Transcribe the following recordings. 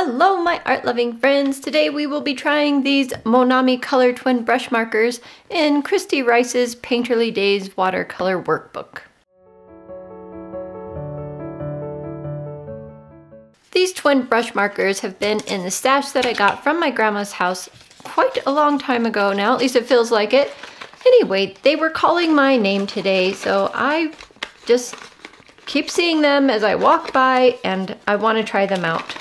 Hello my art loving friends! Today we will be trying these Monami Color Twin brush markers in Kristy Rice's Painterly Days watercolor workbook. These twin brush markers have been in the stash that I got from my grandma's house quite a long time ago now, at least it feels like it. Anyway, they were calling my name today, so I just keep seeing them as I walk by and I want to try them out.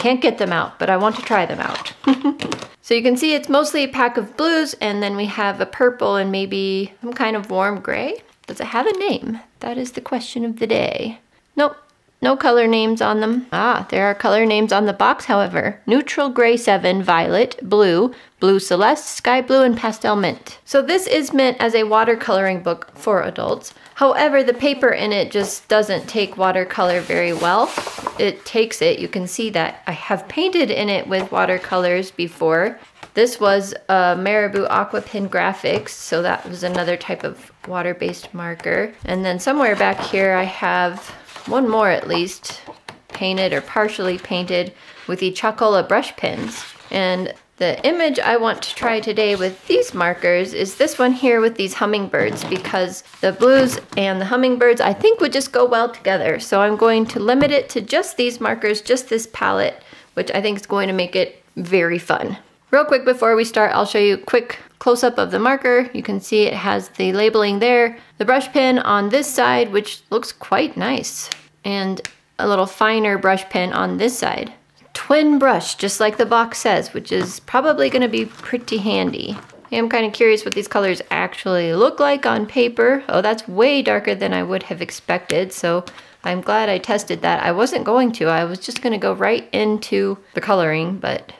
Can't get them out, but I want to try them out. so you can see it's mostly a pack of blues and then we have a purple and maybe some kind of warm gray. Does it have a name? That is the question of the day. Nope, no color names on them. Ah, there are color names on the box, however. Neutral Gray 7, Violet, Blue, Blue Celeste, Sky Blue, and Pastel Mint. So this is meant as a watercoloring book for adults. However, the paper in it just doesn't take watercolor very well. It takes it, you can see that I have painted in it with watercolors before. This was a Marabu Aqua Pen Graphics, so that was another type of water-based marker. And then somewhere back here I have one more at least painted or partially painted with the Chalkola brush pens. And the image I want to try today with these markers is this one here with these hummingbirds because the blues and the hummingbirds I think would just go well together. So I'm going to limit it to just these markers, just this palette, which I think is going to make it very fun. Real quick before we start, I'll show you a quick close-up of the marker. You can see it has the labeling there, the brush pen on this side, which looks quite nice, and a little finer brush pen on this side twin brush, just like the box says, which is probably gonna be pretty handy. I'm kind of curious what these colors actually look like on paper. Oh, that's way darker than I would have expected, so I'm glad I tested that. I wasn't going to, I was just gonna go right into the coloring, but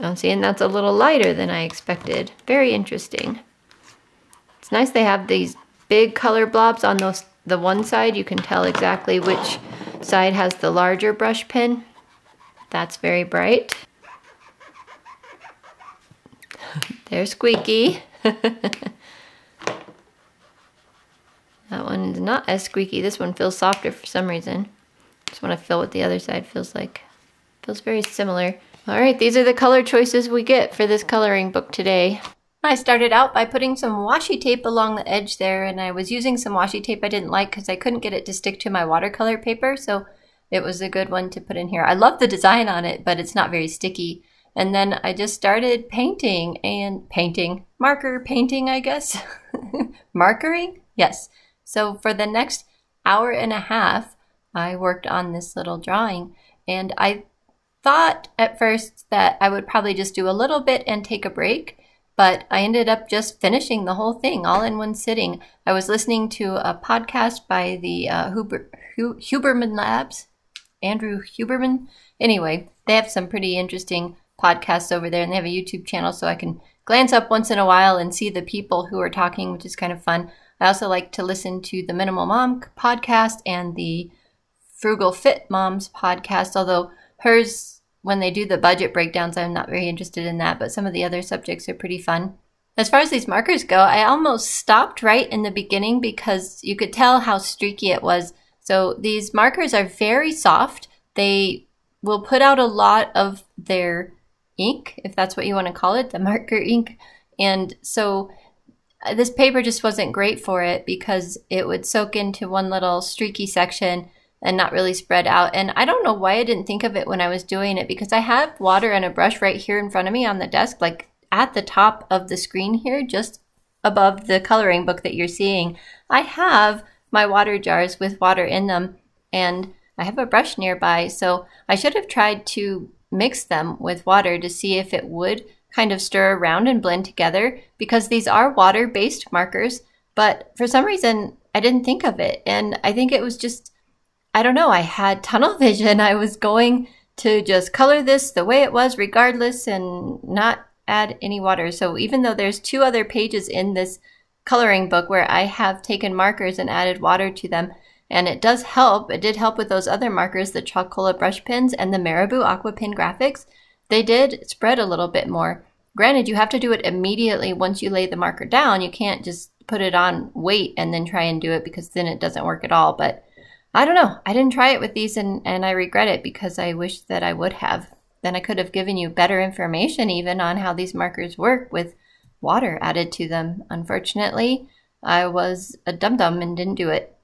oh, I'm seeing that's a little lighter than I expected. Very interesting. It's nice they have these big color blobs on those the one side. You can tell exactly which side has the larger brush pen. That's very bright. There's Squeaky. that one is not as squeaky. This one feels softer for some reason. Just want to feel what the other side feels like. Feels very similar. All right, these are the color choices we get for this coloring book today. I started out by putting some washi tape along the edge there and I was using some washi tape I didn't like because I couldn't get it to stick to my watercolor paper. So it was a good one to put in here. I love the design on it, but it's not very sticky. And then I just started painting and painting, marker painting, I guess. Markering? Yes. So for the next hour and a half, I worked on this little drawing. And I thought at first that I would probably just do a little bit and take a break. But I ended up just finishing the whole thing all in one sitting. I was listening to a podcast by the uh, Huber, Huberman Labs, Andrew Huberman. Anyway, they have some pretty interesting podcasts over there and they have a YouTube channel so I can glance up once in a while and see the people who are talking, which is kind of fun. I also like to listen to the Minimal Mom podcast and the Frugal Fit Moms podcast, although hers, when they do the budget breakdowns, I'm not very interested in that, but some of the other subjects are pretty fun. As far as these markers go, I almost stopped right in the beginning because you could tell how streaky it was so these markers are very soft. They will put out a lot of their ink, if that's what you want to call it, the marker ink. And so uh, this paper just wasn't great for it because it would soak into one little streaky section and not really spread out. And I don't know why I didn't think of it when I was doing it because I have water and a brush right here in front of me on the desk, like at the top of the screen here, just above the coloring book that you're seeing. I have my water jars with water in them and I have a brush nearby so I should have tried to mix them with water to see if it would kind of stir around and blend together because these are water based markers but for some reason I didn't think of it and I think it was just I don't know I had tunnel vision. I was going to just color this the way it was regardless and not add any water. So even though there's two other pages in this coloring book where I have taken markers and added water to them. And it does help. It did help with those other markers, the Chalkola brush pens and the Marabu Aqua Pen graphics. They did spread a little bit more. Granted, you have to do it immediately once you lay the marker down. You can't just put it on, wait, and then try and do it because then it doesn't work at all. But I don't know. I didn't try it with these and, and I regret it because I wish that I would have. Then I could have given you better information even on how these markers work with water added to them. Unfortunately, I was a dum-dum and didn't do it.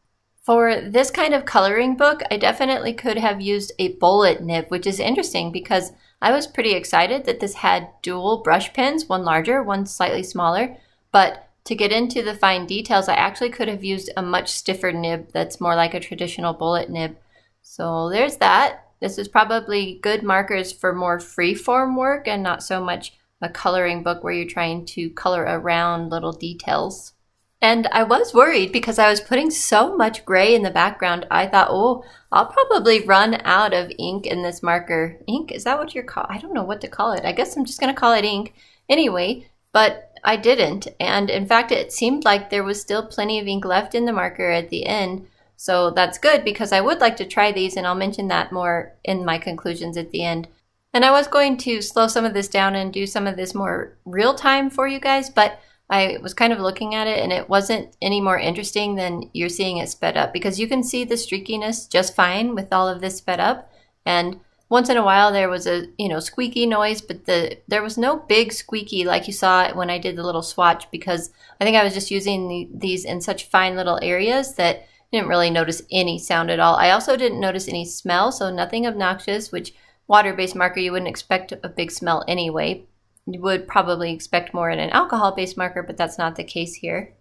For this kind of coloring book, I definitely could have used a bullet nib, which is interesting because I was pretty excited that this had dual brush pens, one larger, one slightly smaller. But to get into the fine details, I actually could have used a much stiffer nib that's more like a traditional bullet nib. So there's that. This is probably good markers for more free-form work and not so much a coloring book where you're trying to color around little details. And I was worried because I was putting so much gray in the background. I thought, oh, I'll probably run out of ink in this marker. Ink, is that what you're call? I don't know what to call it. I guess I'm just going to call it ink. Anyway, but I didn't. And in fact, it seemed like there was still plenty of ink left in the marker at the end. So that's good because I would like to try these and I'll mention that more in my conclusions at the end. And I was going to slow some of this down and do some of this more real time for you guys, but I was kind of looking at it and it wasn't any more interesting than you're seeing it sped up because you can see the streakiness just fine with all of this sped up. And once in a while there was a, you know, squeaky noise, but the there was no big squeaky like you saw when I did the little swatch because I think I was just using the, these in such fine little areas that I didn't really notice any sound at all. I also didn't notice any smell, so nothing obnoxious, which water-based marker you wouldn't expect a big smell anyway, you would probably expect more in an alcohol-based marker, but that's not the case here.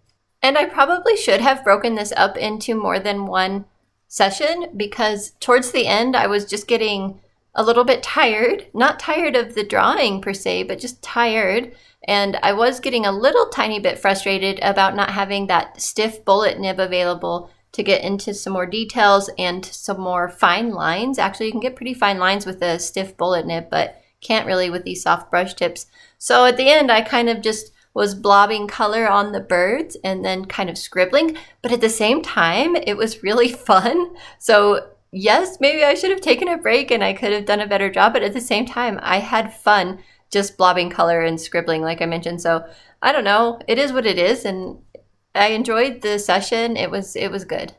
And I probably should have broken this up into more than one session because towards the end I was just getting a little bit tired. Not tired of the drawing per se, but just tired. And I was getting a little tiny bit frustrated about not having that stiff bullet nib available to get into some more details and some more fine lines. Actually, you can get pretty fine lines with a stiff bullet nib, but can't really with these soft brush tips. So at the end, I kind of just was blobbing color on the birds and then kind of scribbling. But at the same time, it was really fun. So yes, maybe I should have taken a break and I could have done a better job. But at the same time, I had fun just blobbing color and scribbling, like I mentioned. So I don't know. It is what it is. And I enjoyed the session. It was, it was good.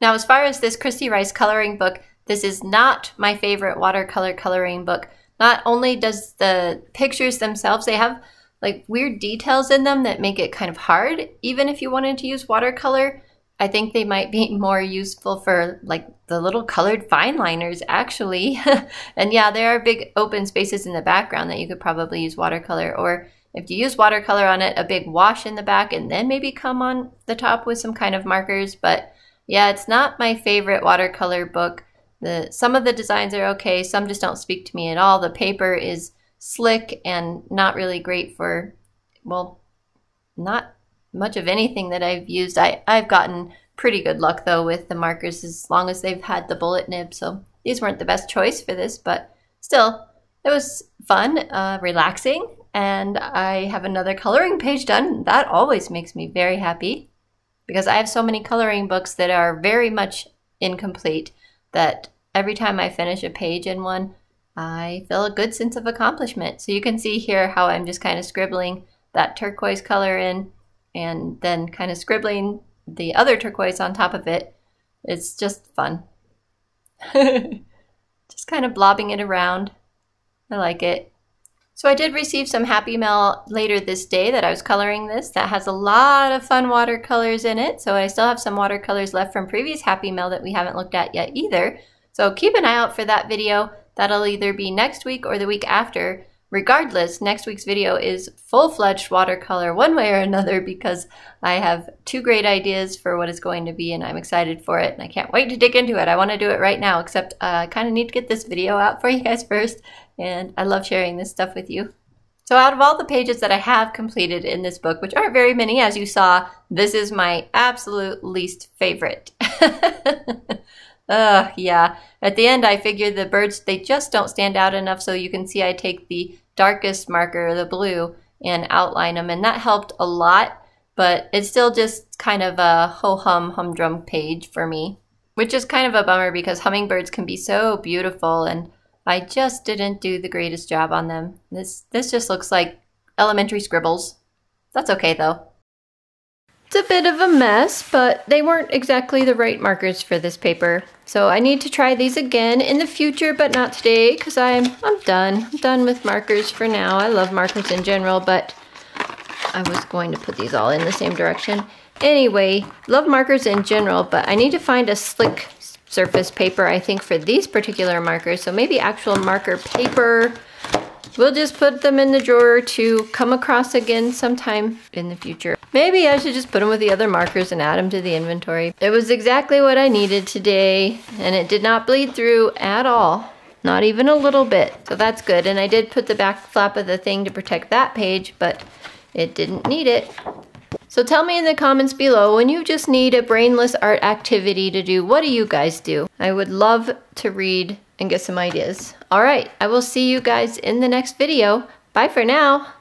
Now, as far as this Kristy Rice coloring book, this is not my favorite watercolor coloring book not only does the pictures themselves, they have like weird details in them that make it kind of hard. Even if you wanted to use watercolor, I think they might be more useful for like the little colored fine liners actually. and yeah, there are big open spaces in the background that you could probably use watercolor or if you use watercolor on it, a big wash in the back and then maybe come on the top with some kind of markers. But yeah, it's not my favorite watercolor book. The some of the designs are okay, some just don't speak to me at all. The paper is slick and not really great for well, not much of anything that I've used. I I've gotten pretty good luck though with the markers as long as they've had the bullet nib. So these weren't the best choice for this, but still, it was fun, uh, relaxing, and I have another coloring page done. That always makes me very happy because I have so many coloring books that are very much incomplete that every time I finish a page in one, I feel a good sense of accomplishment. So you can see here how I'm just kind of scribbling that turquoise color in and then kind of scribbling the other turquoise on top of it. It's just fun. just kind of blobbing it around. I like it. So I did receive some Happy Mail later this day that I was coloring this. That has a lot of fun watercolors in it. So I still have some watercolors left from previous Happy Mail that we haven't looked at yet either. So keep an eye out for that video. That'll either be next week or the week after. Regardless, next week's video is full-fledged watercolor one way or another because I have two great ideas for what it's going to be and I'm excited for it and I can't wait to dig into it. I want to do it right now except uh, I kind of need to get this video out for you guys first and I love sharing this stuff with you. So out of all the pages that I have completed in this book, which aren't very many as you saw, this is my absolute least favorite. Ugh, yeah. At the end, I figured the birds, they just don't stand out enough so you can see I take the darkest marker, the blue, and outline them. And that helped a lot, but it's still just kind of a ho-hum, humdrum page for me. Which is kind of a bummer because hummingbirds can be so beautiful and I just didn't do the greatest job on them. This, this just looks like elementary scribbles. That's okay though. It's a bit of a mess, but they weren't exactly the right markers for this paper. So I need to try these again in the future, but not today, because I'm, I'm done. I'm done with markers for now. I love markers in general, but I was going to put these all in the same direction. Anyway, love markers in general, but I need to find a slick surface paper, I think, for these particular markers. So maybe actual marker paper. We'll just put them in the drawer to come across again sometime in the future. Maybe I should just put them with the other markers and add them to the inventory. It was exactly what I needed today, and it did not bleed through at all. Not even a little bit. So that's good. And I did put the back flap of the thing to protect that page, but it didn't need it. So tell me in the comments below, when you just need a brainless art activity to do, what do you guys do? I would love to read and get some ideas. All right, I will see you guys in the next video. Bye for now.